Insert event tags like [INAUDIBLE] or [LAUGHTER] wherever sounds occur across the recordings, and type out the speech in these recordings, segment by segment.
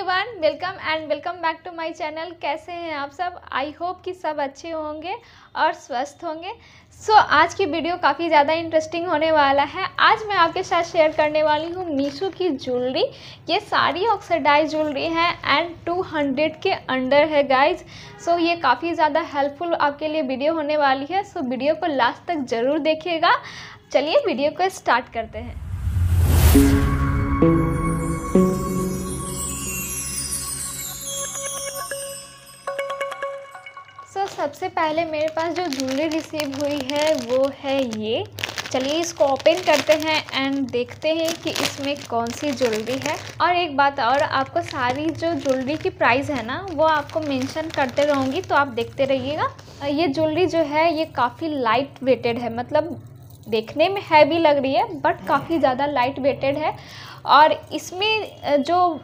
Everyone welcome and welcome back to my channel कैसे हैं आप सब? आई होप कि सब अच्छे होंगे और स्वस्थ होंगे। सो so, आज की वीडियो काफ़ी ज़्यादा इंटरेस्टिंग होने वाला है। आज मैं आपके साथ शेयर करने वाली हूँ मीशो की ज्वेलरी ये सारी ऑक्सीडाइज ज्वेलरी है एंड 200 के अंडर है गाइज़ सो so, ये काफ़ी ज़्यादा हेल्पफुल आपके लिए वीडियो होने वाली है। सो so, वीडियो को लास्ट तक ज़रूर देखिएगा। चलिए वीडियो को स्टार्ट करते हैं। सबसे पहले मेरे पास जो ज्वेलरी रिसीव हुई है, वो है ये। चलिए इसको ओपन करते हैं एंड देखते हैं कि इसमें कौन सी ज्वेलरी है। और एक बात और, आपको सारी जो ज्वेलरी की प्राइस है ना, वो आपको मेंशन करते रहूँगी तो आप देखते रहिएगा। ये ज्वेलरी जो है, ये काफ़ी लाइट वेटेड है। मतलब देखने में हैवी लग रही है बट काफ़ी ज़्यादा लाइट वेटेड है। और इसमें जो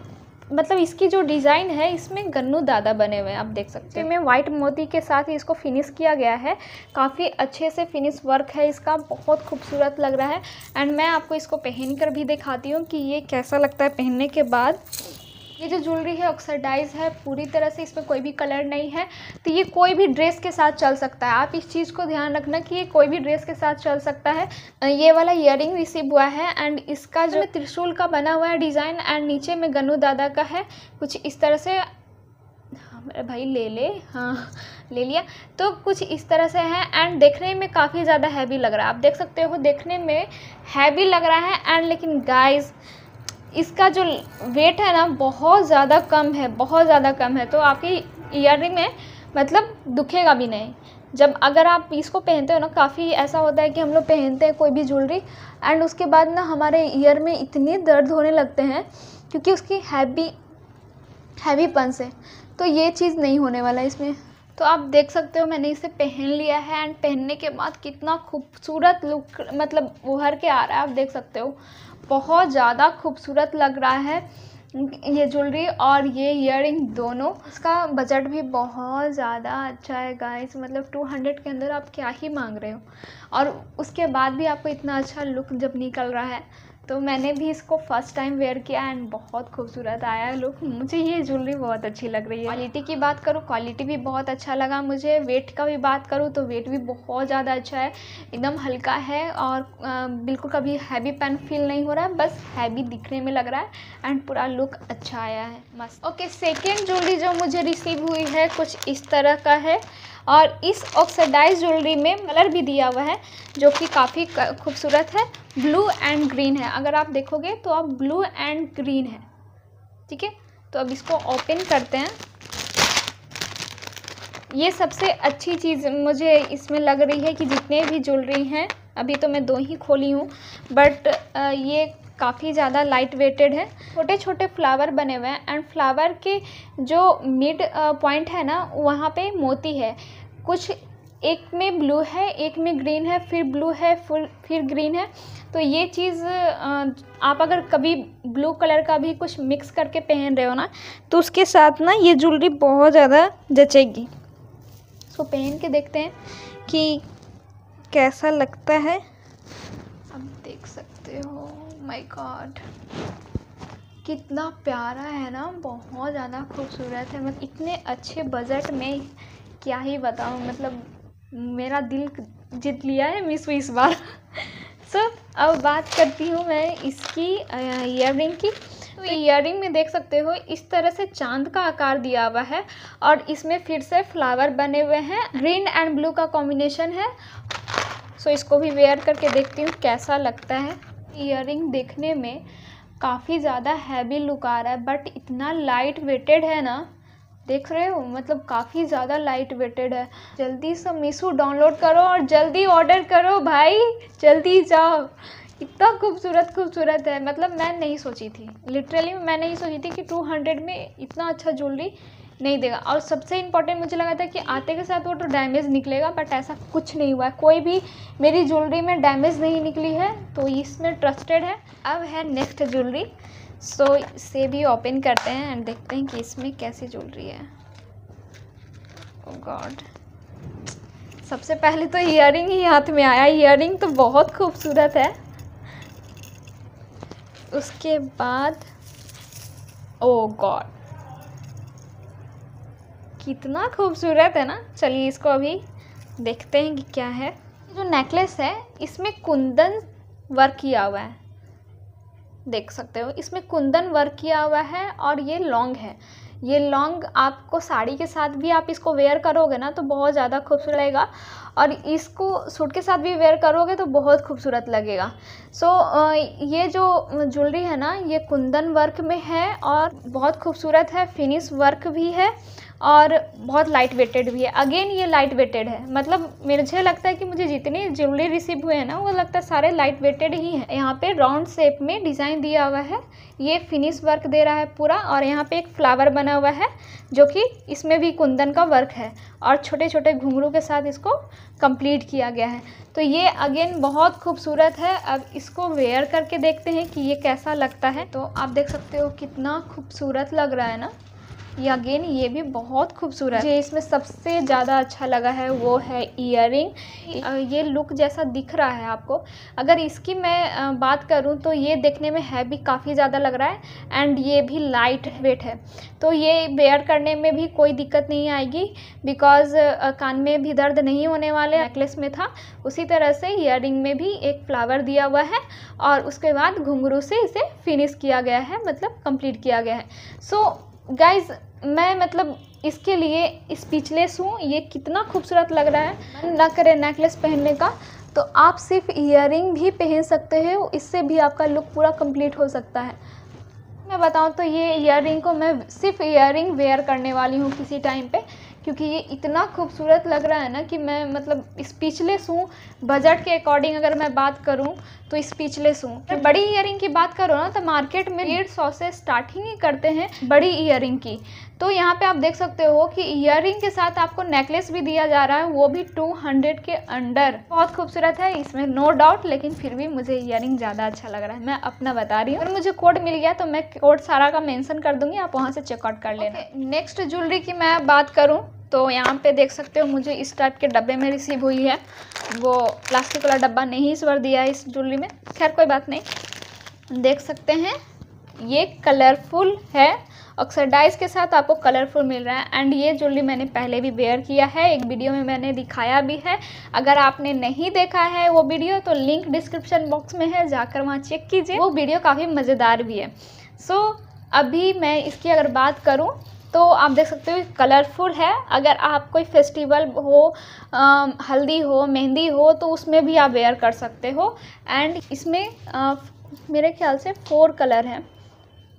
मतलब इसकी जो डिज़ाइन है, इसमें गन्नू दादा बने हुए हैं, आप देख सकते हैं। में वाइट मोती के साथ ही इसको फिनिश किया गया है। काफ़ी अच्छे से फिनिश वर्क है इसका, बहुत खूबसूरत लग रहा है। एंड मैं आपको इसको पहन कर भी दिखाती हूँ कि ये कैसा लगता है पहनने के बाद। ये जो ज्वेलरी है ऑक्सीडाइज है पूरी तरह से इसमें कोई भी कलर नहीं है। तो ये कोई भी ड्रेस के साथ चल सकता है। आप इस चीज़ को ध्यान रखना कि ये कोई भी ड्रेस के साथ चल सकता है। ये वाला इयर रिसीव हुआ है एंड इसका जो त्रिशूल का बना हुआ है डिज़ाइन एंड नीचे में गनू दादा का है। कुछ इस तरह से हाँ भाई ले ले हाँ ले लिया। तो कुछ इस तरह से है एंड देखने में काफ़ी ज़्यादा हैवी लग रहा है। आप देख सकते हो देखने में हैवी लग रहा है एंड लेकिन गाइस इसका जो वेट है ना, बहुत ज़्यादा कम है, बहुत ज़्यादा कम है। तो आपकी ईयर में मतलब दुखेगा भी नहीं। जब अगर आप इसको पहनते हो ना, काफ़ी ऐसा होता है कि हम लोग पहनते हैं कोई भी ज्वेलरी एंड उसके बाद ना हमारे ईयर में इतने दर्द होने लगते हैं, क्योंकि उसकी हैवी हैवीपन से तो ये चीज़ नहीं होने वाला है इसमें। तो आप देख सकते हो, मैंने इसे पहन लिया है एंड पहनने के बाद कितना खूबसूरत लुक मतलब उभर के आ रहा है, आप देख सकते हो। बहुत ज़्यादा खूबसूरत लग रहा है ये ज्वेलरी और ये इयर दोनों। इसका बजट भी बहुत ज़्यादा अच्छा है गाइस मतलब 200 के अंदर आप क्या ही मांग रहे हो। और उसके बाद भी आपको इतना अच्छा लुक जब निकल रहा है तो मैंने भी इसको फ़र्स्ट टाइम वेयर किया एंड बहुत खूबसूरत आया है लुक मुझे ये ज्वेलरी बहुत अच्छी लग रही है। क्वालिटी की बात करूँ क्वालिटी भी बहुत अच्छा लगा मुझे। वेट का भी बात करूँ तो वेट भी बहुत ज़्यादा अच्छा है। एकदम हल्का है और बिल्कुल कभी हैवी पेन फील नहीं हो रहा है, बस हैवी दिखने में लग रहा है एंड पूरा लुक अच्छा आया है। मस्त। ओके सेकेंड ज्वेलरी जो मुझे रिसीव हुई है कुछ इस तरह का है। और इस ऑक्सीडाइज ज्वेलरी में कलर भी दिया हुआ है, जो कि काफ़ी खूबसूरत है। ब्लू एंड ग्रीन है। अगर आप देखोगे तो आप ब्लू एंड ग्रीन है। ठीक है? तो अब इसको ओपन करते हैं। ये सबसे अच्छी चीज़ मुझे इसमें लग रही है कि जितने भी ज्वेलरी हैं, अभी तो मैं दो ही खोली हूँ बट ये काफ़ी ज़्यादा लाइट वेटेड है। छोटे छोटे फ्लावर बने हुए हैं एंड फ्लावर के जो मिड पॉइंट है ना, वहाँ पे मोती है। कुछ एक में ब्लू है, एक में ग्रीन है, फिर ब्लू है, फिर फिर ग्रीन है। तो ये चीज़ आप अगर कभी ब्लू कलर का भी कुछ मिक्स करके पहन रहे हो ना तो उसके साथ ना ये ज्वेलरी बहुत ज़्यादा जचेगी। सो पहन के देखते हैं कि कैसा लगता है। अब देख सकते हो। माय गॉड कितना प्यारा है ना? बहुत ज़्यादा खूबसूरत है। मतलब इतने अच्छे बजट में क्या ही बताऊँ? मतलब मेरा दिल जीत लिया है मिस इस बार। सो [LAUGHS] so, अब बात करती हूँ मैं इसकी इयर की। तो इयर में देख सकते हो इस तरह से चाँद का आकार दिया हुआ है और इसमें फिर से फ्लावर बने हुए हैं। ग्रीन एंड ब्लू का कॉम्बिनेशन है। सो so, इसको भी वेयर करके देखती हूँ कैसा लगता है। इयर देखने में काफ़ी ज़्यादा हैवी लुक आ रहा है बट इतना लाइट वेटेड है ना, देख रहे हो? मतलब काफ़ी ज़्यादा लाइट वेटेड है। जल्दी से मीशो डाउनलोड करो और जल्दी ऑर्डर करो भाई। जल्दी जाओ। इतना खूबसूरत खूबसूरत है। मतलब मैं नहीं सोची थी। लिटरली मैं नहीं सोची थी कि 200 में इतना अच्छा ज्वेलरी नहीं देगा। और सबसे इम्पोर्टेंट मुझे लगा था कि आते के साथ वो तो डैमेज निकलेगा बट ऐसा कुछ नहीं हुआ है। कोई भी मेरी ज्वेलरी में डैमेज नहीं निकली है तो इसमें ट्रस्टेड है। अब है नेक्स्ट ज्वेलरी सो इसे भी ओपन करते हैं एंड देखते हैं कि इसमें कैसी ज्वेलरी है। ओ गॉड सबसे पहले तो इयर ही हाथ में आया। इयर तो बहुत खूबसूरत है। उसके बाद ओ गॉड कितना खूबसूरत है ना। चलिए इसको अभी देखते हैं कि क्या है। जो नेकलेस है इसमें कुंदन वर्क किया हुआ है। देख सकते हो इसमें कुंदन वर्क किया हुआ है और ये लॉन्ग है। ये लॉन्ग आपको साड़ी के साथ भी आप इसको वेयर करोगे ना तो बहुत ज़्यादा खूबसूरत लगेगा। और इसको सूट के साथ भी वेयर करोगे तो बहुत खूबसूरत लगेगा। सो so, ये जो ज्वेलरी है ना ये कुंदन वर्क में है और बहुत खूबसूरत है। फिनिश वर्क भी है। और बहुत लाइट वेटेड भी है। अगेन ये लाइट वेटेड है। मतलब मुझे लगता है कि मुझे जितनी ज्वेलरी रिसीव हुए हैं ना, वो लगता है सारे लाइट वेटेड ही हैं। यहाँ पे राउंड शेप में डिज़ाइन दिया हुआ है। ये फिनिश वर्क दे रहा है पूरा और यहाँ पे एक फ्लावर बना हुआ है, जो कि इसमें भी कुंदन का वर्क है और छोटे छोटे घुंघरू के साथ इसको कंप्लीट किया गया है। तो ये अगेन बहुत खूबसूरत है। अब इसको वेयर करके देखते हैं कि ये कैसा लगता है। तो आप देख सकते हो कितना खूबसूरत लग रहा है ना। ये अगेन ये भी बहुत खूबसूरत है। इसमें सबसे ज़्यादा अच्छा लगा है वो है इयर ये लुक जैसा दिख रहा है आपको। अगर इसकी मैं बात करूँ तो ये देखने में है भी काफ़ी ज़्यादा लग रहा है एंड ये भी लाइट वेट है। तो ये वेयर करने में भी कोई दिक्कत नहीं आएगी बिकॉज़ कान में भी दर्द नहीं होने वाले। नेकलेस में था। उसी तरह से इयर में भी एक फ्लावर दिया हुआ है और उसके बाद घुंघरू से इसे फिनिश किया गया है मतलब कंप्लीट किया गया है। सो so, गाइज़ मैं मतलब इसके लिए स्पीचलेस हूँ। ये कितना खूबसूरत लग रहा है। ना करें नेकलेस पहनने का। तो आप सिर्फ़ इयर भी पहन सकते हो। इससे भी आपका लुक पूरा कंप्लीट हो सकता है। मैं बताऊँ तो ये इयर को मैं सिर्फ़ इयर वेयर करने वाली हूँ किसी टाइम पे। क्योंकि ये इतना खूबसूरत लग रहा है ना कि मैं मतलब स्पीचलेस हूँ। बजट के अकॉर्डिंग अगर मैं बात करूँ तो स्पीचलेस हूँ। तो बड़ी इयर की बात करो ना तो मार्केट में डेढ़ सौ से स्टार्टिंग ही करते हैं बड़ी इयर की। तो यहाँ पे आप देख सकते हो कि इयर के साथ आपको नेकलेस भी दिया जा रहा है, वो भी 200 के अंडर। बहुत खूबसूरत है, इसमें नो डाउट लेकिन फिर भी मुझे इयर ज़्यादा अच्छा लग रहा है। मैं अपना बता रही हूँ। अगर मुझे कोड मिल गया तो मैं कोड सारा का मेंशन कर दूँगी, आप वहाँ से चेकआउट कर लेना। नेक्स्ट ज्वेलरी की मैं बात करूँ तो यहाँ पे देख सकते हो मुझे इस टाइप के डब्बे में रिसीव हुई है। वो प्लास्टिक वाला डब्बा नहीं इस बार दिया है इस ज्वेलरी में। खैर, कोई बात नहीं। देख सकते हैं, ये कलरफुल है। ऑक्सीडाइज के साथ आपको कलरफुल मिल रहा है। एंड ये ज्वेलरी मैंने पहले भी वेयर किया है। एक वीडियो में मैंने दिखाया भी है। अगर आपने नहीं देखा है वो वीडियो तो लिंक डिस्क्रिप्शन बॉक्स में है। जाकर वहाँ चेक कीजिए। वो वीडियो काफ़ी मज़ेदार भी है। सो so, अभी मैं इसकी अगर बात करूँ तो आप देख सकते हो कलरफुल है। अगर आप कोई फेस्टिवल हो आ, हल्दी हो मेहंदी हो तो उसमें भी आप वेयर कर सकते हो। एंड इसमें आ, मेरे ख्याल से फोर कलर हैं।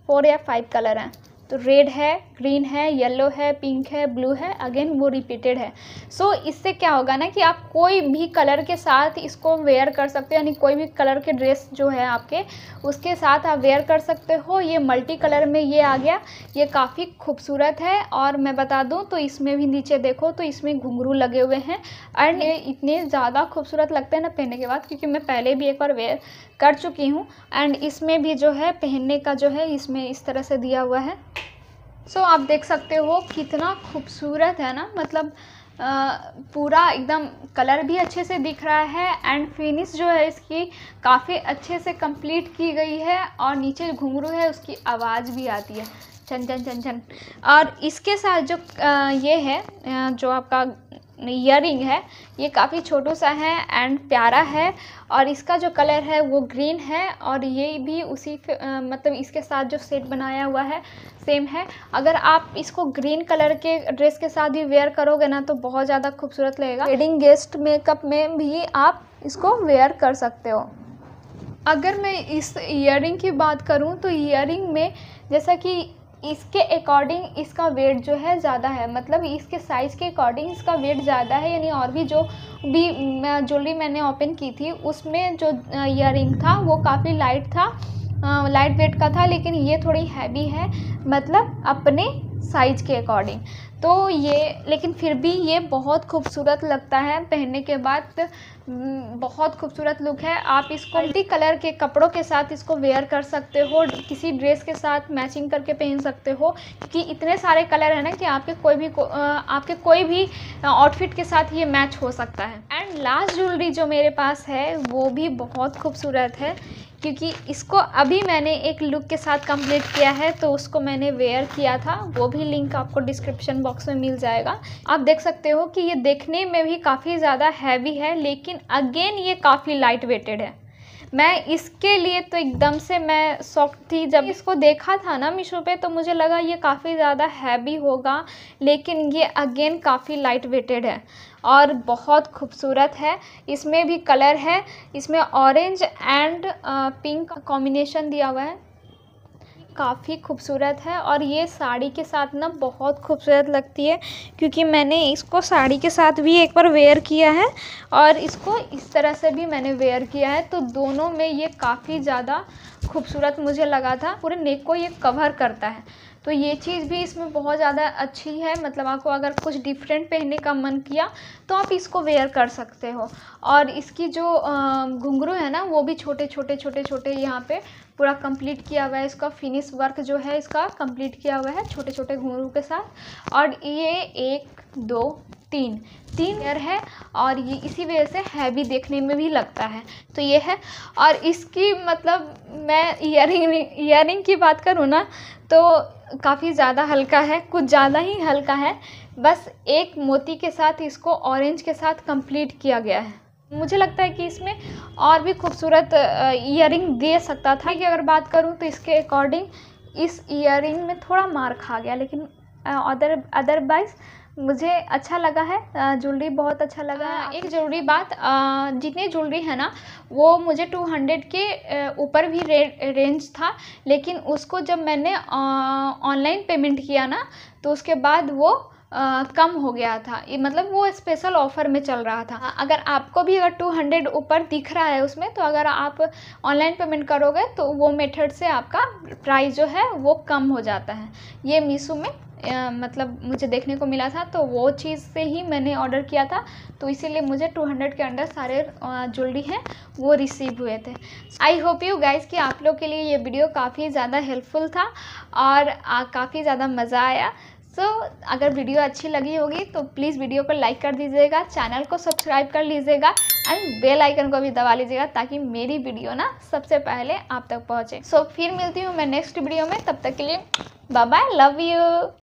फोर या फाइव कलर हैं। तो रेड है ग्रीन है येलो है पिंक है ब्लू है अगेन वो रिपीटेड है. सो so, इससे क्या होगा ना कि आप कोई भी कलर के साथ इसको वेयर कर सकते हो यानी कोई भी कलर के ड्रेस जो है आपके उसके साथ आप वेयर कर सकते हो. ये मल्टी कलर में ये आ गया. ये काफ़ी खूबसूरत है और मैं बता दूँ तो इसमें भी नीचे देखो तो इसमें घुंघरू लगे हुए हैं. एंड ये इतने ज़्यादा खूबसूरत लगते हैं ना पहनने के बाद क्योंकि मैं पहले भी एक बार वेयर कर चुकी हूँ। एंड इसमें भी जो है पहनने का जो है इसमें इस तरह से दिया हुआ है। सो so, आप देख सकते हो कितना खूबसूरत है ना? मतलब आ, पूरा एकदम कलर भी अच्छे से दिख रहा है एंड फिनिश जो है इसकी काफ़ी अच्छे से कंप्लीट की गई है और नीचे घुंघरू है उसकी आवाज़ भी आती है। छन छन छन छन और इसके साथ जो ये है जो आपका इयर है ये काफ़ी छोटू सा है एंड प्यारा है और इसका जो कलर है वो ग्रीन है और ये भी उसी आ, मतलब इसके साथ जो सेट बनाया हुआ है सेम है। अगर आप इसको ग्रीन कलर के ड्रेस के साथ भी वेयर करोगे ना तो बहुत ज़्यादा खूबसूरत लगेगा। वेडिंग गेस्ट मेकअप में भी आप इसको वेयर कर सकते हो। अगर मैं इस इयर की बात करूँ तो इयर में जैसा कि इसके अकॉर्डिंग इसका वेट जो है ज़्यादा है। मतलब इसके साइज़ के अकॉर्डिंग इसका वेट ज़्यादा है, यानी और भी जो भी ज्वेलरी मैंने ओपन की थी, उसमें जो इयर था, वो काफ़ी लाइट था। लाइट वेट का था, लेकिन ये थोड़ी हैवी है। मतलब अपने साइज़ के अकॉर्डिंग तो ये लेकिन फिर भी ये बहुत खूबसूरत लगता है पहनने के बाद। बहुत खूबसूरत लुक है। आप इसको मल्टी कलर के कपड़ों के साथ इसको वेयर कर सकते हो किसी ड्रेस के साथ मैचिंग करके पहन सकते हो क्योंकि इतने सारे कलर हैं ना कि आपके कोई भी को, आपके कोई भी आउटफिट के साथ ये मैच हो सकता है। एंड लास्ट ज्वेलरी जो मेरे पास है वो भी बहुत खूबसूरत है। क्योंकि इसको अभी मैंने एक लुक के साथ कंप्लीट किया है तो उसको मैंने वेयर किया था। वो भी लिंक आपको डिस्क्रिप्शन बॉक्स में मिल जाएगा। आप देख सकते हो कि ये देखने में भी काफ़ी ज़्यादा हैवी है, लेकिन अगेन ये काफ़ी लाइट वेटेड है। मैं इसके लिए तो एकदम से मैं शौक थी। जब इसको देखा था ना मीशो पे तो मुझे लगा ये काफ़ी ज़्यादा हैवी होगा, लेकिन ये अगेन काफ़ी लाइट वेटेड है। और बहुत खूबसूरत है। इसमें भी कलर है। इसमें ऑरेंज एंड पिंक कॉम्बिनेशन दिया हुआ है। काफ़ी खूबसूरत है और ये साड़ी के साथ ना बहुत खूबसूरत लगती है क्योंकि मैंने इसको साड़ी के साथ भी एक बार वेयर किया है और इसको इस तरह से भी मैंने वेयर किया है। तो दोनों में ये काफ़ी ज़्यादा खूबसूरत मुझे लगा था। पूरे नेक को ये कवर करता है। तो ये चीज़ भी इसमें बहुत ज़्यादा अच्छी है। मतलब आपको अगर कुछ डिफरेंट पहनने का मन किया तो आप इसको वेयर कर सकते हो। और इसकी जो घुंघरू है ना, वो भी छोटे छोटे छोटे छोटे यहाँ पे पूरा कंप्लीट किया हुआ है। इसका फिनिश वर्क जो है, इसका कंप्लीट किया हुआ है छोटे छोटे घुंघरू के साथ। और ये एक, दो, तीन तीन ईयर है और ये इसी वजह से हैवी देखने में भी लगता है। तो ये है। और इसकी मतलब मैं ईयर ईयरिंग की बात करूँ ना तो काफ़ी ज़्यादा हल्का है, कुछ ज़्यादा ही हल्का है। बस एक मोती के साथ इसको ऑरेंज के साथ कंप्लीट किया गया है। मुझे लगता है कि इसमें और भी खूबसूरत ईयर दे सकता था। कि अगर बात करूँ तो इसके अकॉर्डिंग इस ईयर में थोड़ा मार्क खा गया, लेकिन अदर अदरवाइज़ मुझे अच्छा लगा है ज्वेलरी बहुत अच्छा लगा है हाँ, एक ज़रूरी बात जितने ज्वेलरी है ना वो मुझे टू हंड्रेड के ऊपर भी रे, रेंज था लेकिन उसको जब मैंने ऑनलाइन पेमेंट किया ना तो उसके बाद वो आ, कम हो गया था। ये मतलब वो स्पेशल ऑफ़र में चल रहा था। अगर आपको भी अगर टू हंड्रेड ऊपर दिख रहा है उसमें तो अगर आप ऑनलाइन पेमेंट करोगे तो वो मेथड से आपका प्राइस जो है वो कम हो जाता है। ये मीशो में मतलब मुझे देखने को मिला था तो वो चीज़ से ही मैंने ऑर्डर किया था। तो इसीलिए मुझे 200 के अंडर सारे ज्वेलरी हैं वो रिसीव हुए थे। आई होप यू गाइज़ कि आप लोग के लिए ये वीडियो काफ़ी ज़्यादा हेल्पफुल था और काफ़ी ज़्यादा मज़ा आया। सो so, अगर वीडियो अच्छी लगी होगी तो प्लीज़ वीडियो को लाइक कर दीजिएगा चैनल को सब्सक्राइब कर लीजिएगा एंड बेल आइकन को भी दबा लीजिएगा ताकि मेरी वीडियो ना सबसे पहले आप तक पहुँचे। सो so, फिर मिलती हूँ मैं नेक्स्ट वीडियो में तब तक के लिए बाय बाय लव यू